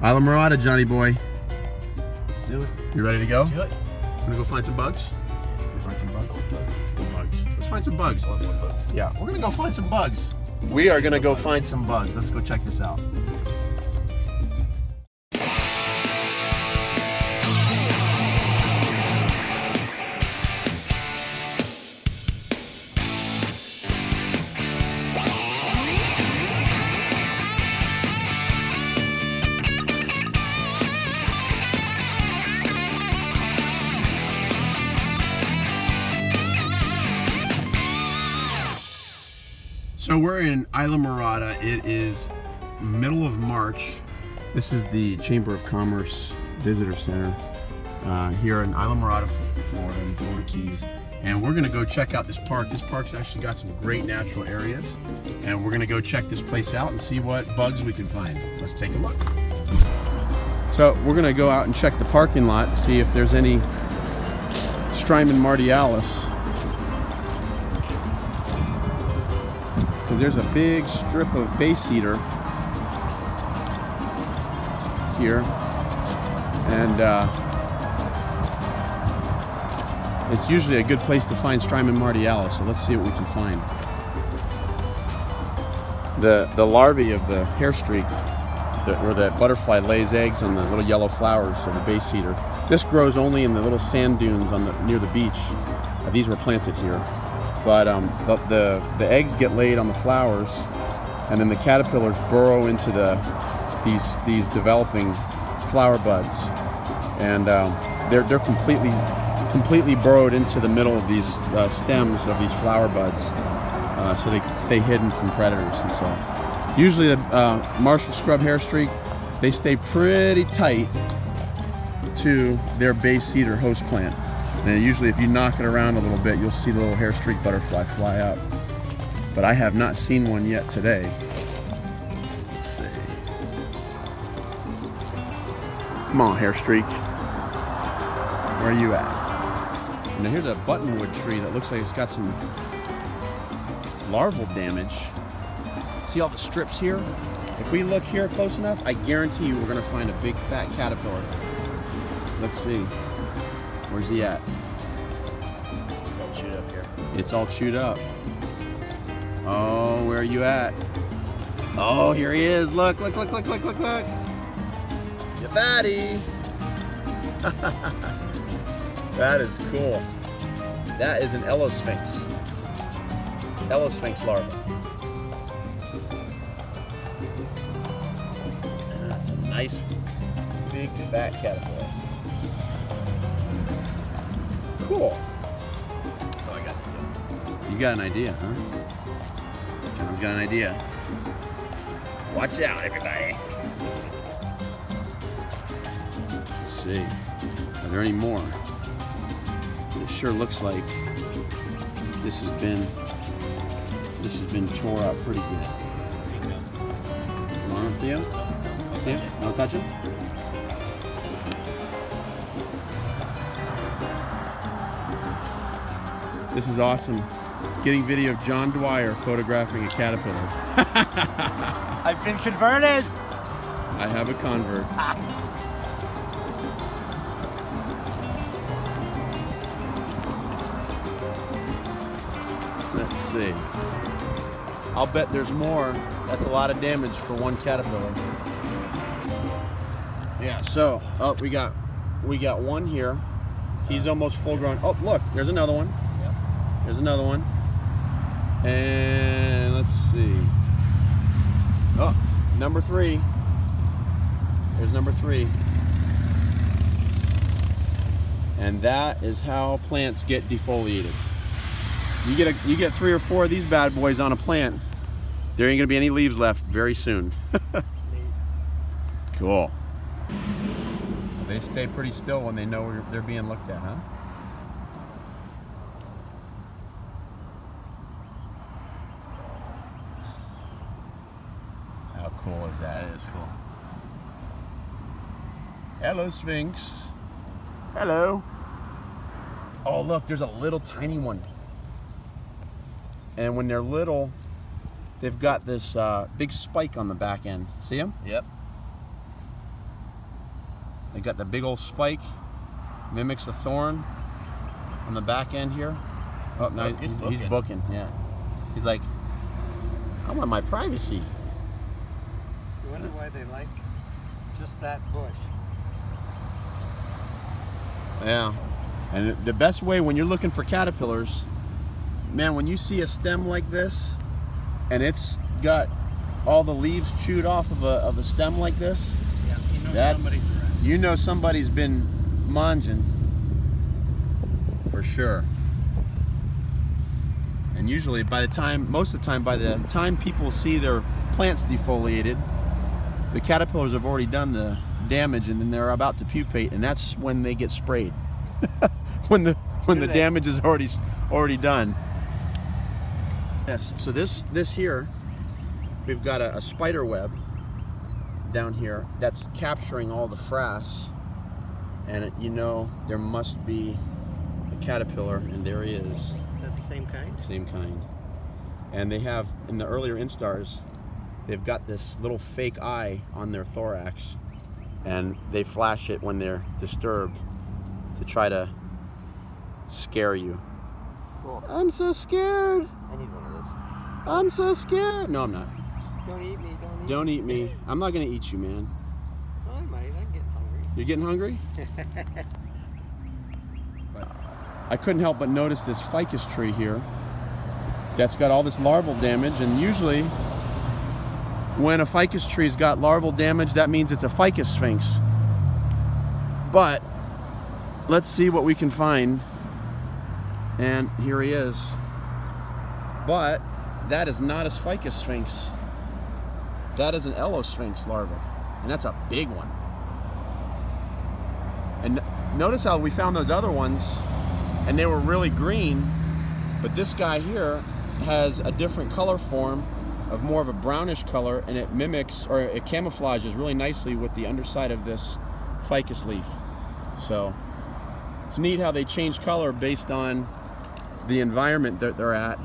Islamorada, Johnny boy. Let's do it. You ready to go? Do it. Gonna go find some bugs? We find some bugs. Bugs. Let's find some bugs. Bugs. Yeah, we're gonna go find some bugs. We are gonna go find some bugs. Let's go check this out. So we're in Islamorada. It is middle of March. This is the Chamber of Commerce Visitor Center uh, here in Islamorada, Florida, in Florida Keys. And we're gonna go check out this park. This park's actually got some great natural areas. And we're gonna go check this place out and see what bugs we can find. Let's take a look. So we're gonna go out and check the parking lot, to see if there's any Strymon martialis. There's a big strip of bay cedar here. And uh, it's usually a good place to find Strymon martialis, so let's see what we can find. The, the larvae of the hair streak, the, where the butterfly lays eggs on the little yellow flowers of the bay cedar. This grows only in the little sand dunes on the, near the beach. Uh, these were planted here but um, the, the, the eggs get laid on the flowers, and then the caterpillars burrow into the these these developing flower buds, and um, they're they're completely completely burrowed into the middle of these uh, stems of these flower buds, uh, so they stay hidden from predators. And so, usually the uh, Martial scrub hair streak, they stay pretty tight to their bay cedar host plant. And usually if you knock it around a little bit, you'll see the little hair streak butterfly fly out. But I have not seen one yet today. Let's see. Come on, hair streak. Where are you at? Now here's a buttonwood tree that looks like it's got some larval damage. See all the strips here? If we look here close enough, I guarantee you we're gonna find a big fat caterpillar. Let's see. Where's he at? Up here. It's all chewed up. Oh, where are you at? Oh, here he is. Look, look, look, look, look, look, look. You fatty. that is cool. That is an Ello sphinx. Elosphinx larva. That's a nice, big, fat caterpillar. Cool. So I got You got an idea, huh? John's got an idea. Watch out, everybody. Let's see. Are there any more? It sure looks like this has been this has been tore up pretty good. Want him, Theo? See him? No touch him? This is awesome. Getting video of John Dwyer photographing a caterpillar. I've been converted. I have a convert. Let's see. I'll bet there's more. That's a lot of damage for one caterpillar. Yeah, so, oh, we got we got one here. He's almost full grown. Oh, look, there's another one. Yep. There's another one. And let's see. Oh, number three. There's number three. And that is how plants get defoliated. You get a, you get three or four of these bad boys on a plant, there ain't gonna be any leaves left very soon. cool. They stay pretty still when they know they're being looked at, huh? How cool is that? Is cool. Hello, Sphinx. Hello. Oh, look, there's a little tiny one. And when they're little, they've got this uh, big spike on the back end. See them? Yep. They got the big old spike, mimics a thorn on the back end here. Oh, no, he's he's, he's booking. booking. Yeah, he's like, I want my privacy. You wonder why they like just that bush. Yeah. And the best way when you're looking for caterpillars, man, when you see a stem like this and it's got all the leaves chewed off of a, of a stem like this, Yeah, you know that's you know somebody's been munging for sure. And usually by the time, most of the time, by the time people see their plants defoliated, the caterpillars have already done the damage and then they're about to pupate and that's when they get sprayed. when the when Do the they? damage is already already done. Yes, so this this here, we've got a, a spider web down here that's capturing all the frass and it, you know there must be a caterpillar and there he is Is that the same kind? same kind and they have in the earlier instars they've got this little fake eye on their thorax and they flash it when they're disturbed to try to scare you Cool. i'm so scared I need one of those. i'm so scared no i'm not Don't eat me, don't eat don't eat me i'm not gonna eat you man I might, I'm getting hungry. You're getting hungry? I couldn't help but notice this ficus tree here that's got all this larval damage and usually when a ficus tree's got larval damage that means it's a ficus sphinx. But let's see what we can find. And here he is. But that is not a ficus sphinx. That is an Ello sphinx larva. And that's a big one. And notice how we found those other ones and they were really green, but this guy here has a different color form of more of a brownish color and it mimics or it camouflages really nicely with the underside of this ficus leaf. So it's neat how they change color based on the environment that they're at.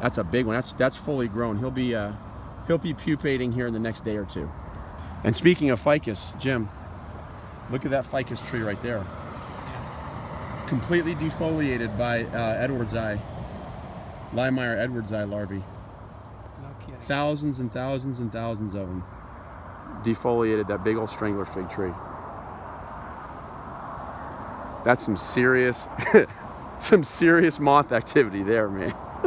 That's a big one. That's that's fully grown. He'll be uh, he'll be pupating here in the next day or two. And speaking of ficus, Jim, look at that ficus tree right there. Completely defoliated by uh, edwardsii, Limeyer Edward's eye larvae. No kidding. Thousands and thousands and thousands of them defoliated that big old strangler fig tree. That's some serious, some serious moth activity there, man.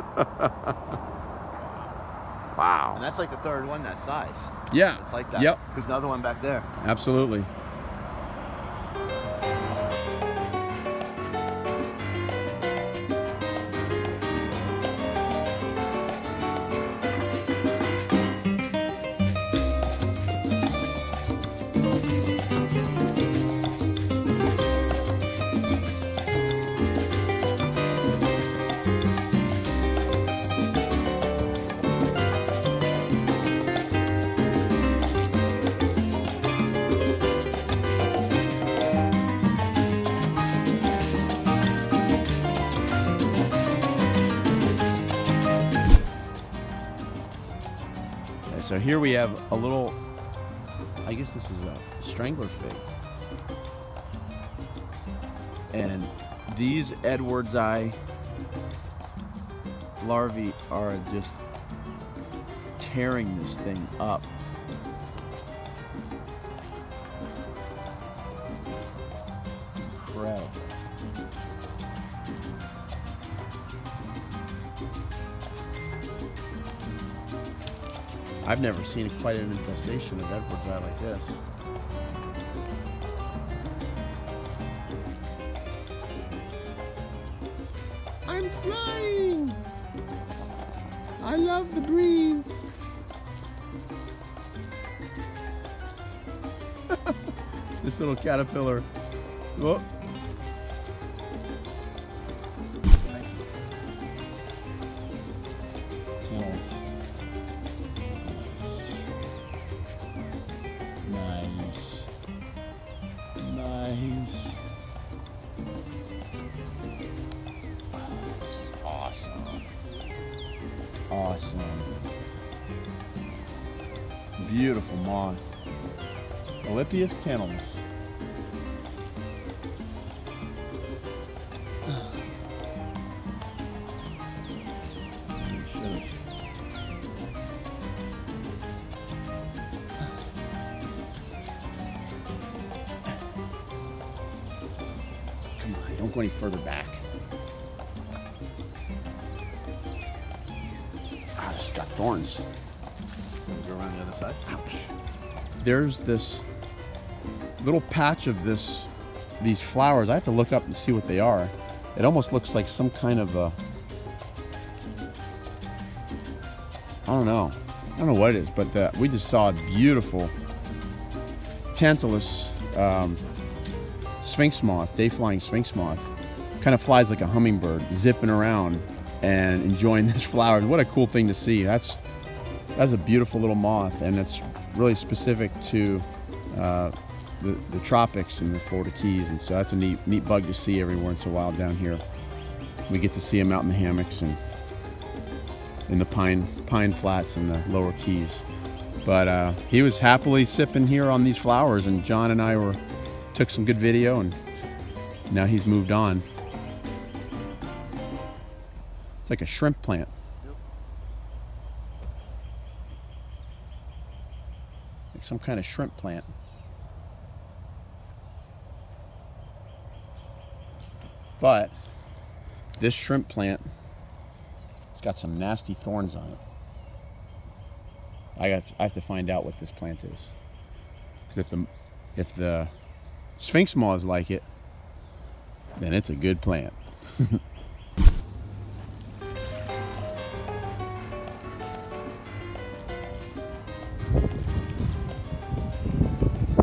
wow. And that's like the third one that size. Yeah. It's like that. Yep. There's another one back there. Absolutely. So here we have a little, I guess this is a strangler fig. And these edwardsii larvae are just tearing this thing up. I've never seen quite an infestation of edwardsii like this. I'm flying! I love the breeze! this little caterpillar. Oh. Beautiful moth. Aellopos tantalus. Come on, don't go any further back. This has got thorns. Go around the other side. Ouch. There's this little patch of this these flowers. I have to look up and see what they are. It almost looks like some kind of a I don't know. I don't know what it is, but the, we just saw a beautiful Tantalus um, sphinx moth, day flying sphinx moth. Kind of flies like a hummingbird, zipping around and enjoying these flowers. What a cool thing to see. That's that's a beautiful little moth, and it's really specific to uh, the, the tropics and the Florida Keys, and so that's a neat neat bug to see every once in a while down here. We get to see them out in the hammocks and in the pine pine flats and the lower Keys. But uh, he was happily sipping here on these flowers, and John and I were took some good video, and now he's moved on. It's like a shrimp plant. Like some kind of shrimp plant. But this shrimp plant, it's got some nasty thorns on it. I got I have to find out what this plant is. Because if the if the sphinx moths like it, then it's a good plant.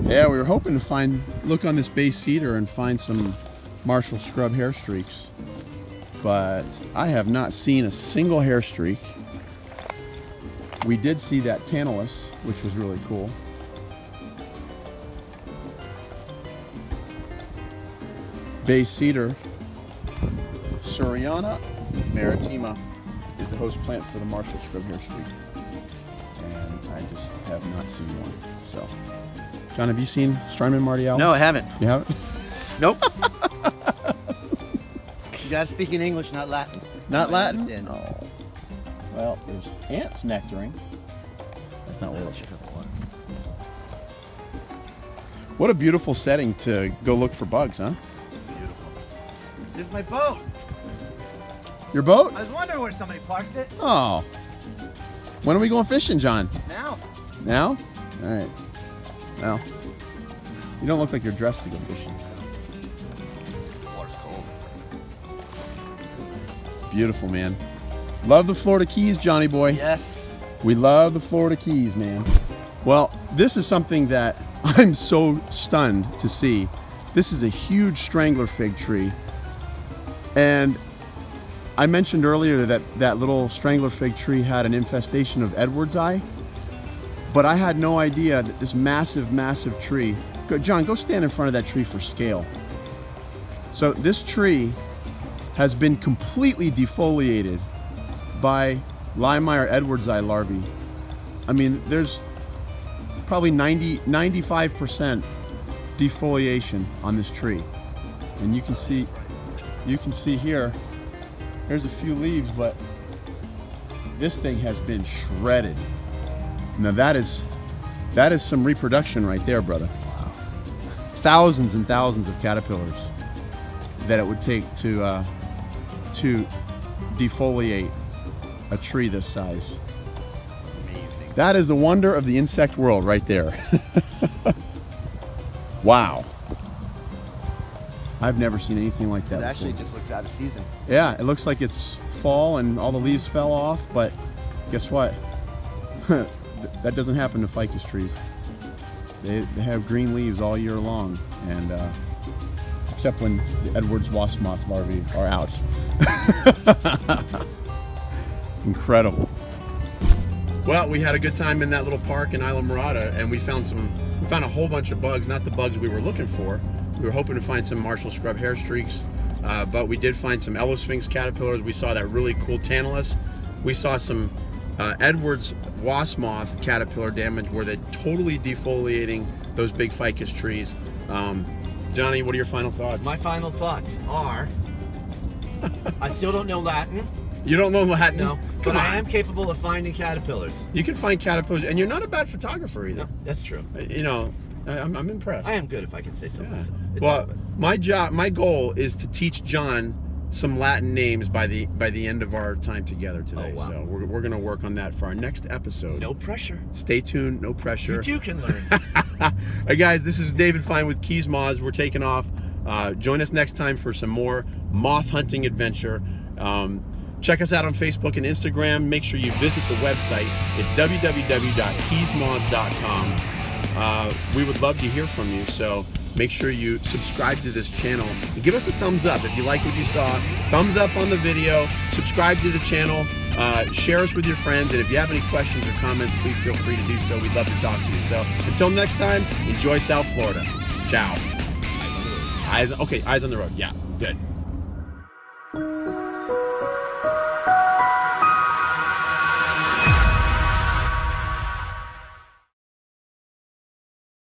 yeah, we were hoping to find look on this bay cedar and find some Martial scrub hair streaks. But I have not seen a single hair streak. We did see that Tantalus, which was really cool. Bay cedar, Suriana maritima is the host plant for the Martial scrub hair streak. And I just have not seen one. So, John, have you seen Strymon martial? No, I haven't. You haven't? Nope. you gotta speak in English, not Latin. Not I Latin? understand. Oh. Well, there's ants nectaring. That's not what Well, it's check out the water. What a beautiful setting to go look for bugs, huh? Beautiful. There's my boat. Your boat? I was wondering where somebody parked it. Oh. When are we going fishing, John? Now. Now? All right. Well, you don't look like you're dressed to go fishing. Water's cold. Beautiful, man. Love the Florida Keys, Johnny boy. Yes. We love the Florida Keys, man. Well, this is something that I'm so stunned to see. This is a huge strangler fig tree. And I mentioned earlier that that little strangler fig tree had an infestation of edwardsii. But I had no idea that this massive, massive tree. Go, John, go stand in front of that tree for scale. So this tree has been completely defoliated by Lymire edwardsii larvae. I mean, there's probably 90, 95% defoliation on this tree. And you can see, you can see here, there's a few leaves, but this thing has been shredded. Now that is, that is some reproduction right there, brother. Thousands and thousands of caterpillars that it would take to, uh, to defoliate a tree this size. Amazing. That is the wonder of the insect world right there. wow. I've never seen anything like that. It actually before. just looks out of season. Yeah, it looks like it's fall and all the leaves fell off, but guess what? that doesn't happen to ficus trees. They, they have green leaves all year long, and uh, except when the Edwards wasp moth larvae are out. Incredible. Well, we had a good time in that little park in Islamorada, and we found some. We found a whole bunch of bugs, not the bugs we were looking for. We were hoping to find some Martial scrub hair streaks, uh, but we did find some Ello sphinx caterpillars. We saw that really cool Tantalus. We saw some uh, Edwards wasp moth caterpillar damage where they're totally defoliating those big ficus trees. Um, Johnny, what are your final thoughts? My final thoughts are I still don't know Latin, you don't know Latin? no, but Come I am capable of finding caterpillars. You can find caterpillars, and you're not a bad photographer either. No, that's true. You know, I- I'm, I'm impressed. I am good if I can say so Yeah. myself. It's Well, my job, my goal is to teach John some Latin names by the by the end of our time together today. Oh, wow. So we're, we're going to work on that for our next episode. no pressure. Stay tuned. No pressure. You too can learn. hey guys, this is David Fine with Keys Moths. We're taking off. Uh, join us next time for some more moth hunting adventure. Um, check us out on Facebook and Instagram. Make sure you visit the website. It's www.keysmoths.com. Uh, we would love to hear from you, so make sure you subscribe to this channel and give us a thumbs up if you like what you saw. Thumbs up on the video. Subscribe to the channel. Uh, share us with your friends, and if you have any questions or comments, please feel free to do so. We'd love to talk to you. So until next time, enjoy South Florida. Ciao. Eyes on the road. Eyes okay, eyes on the road. Yeah, good.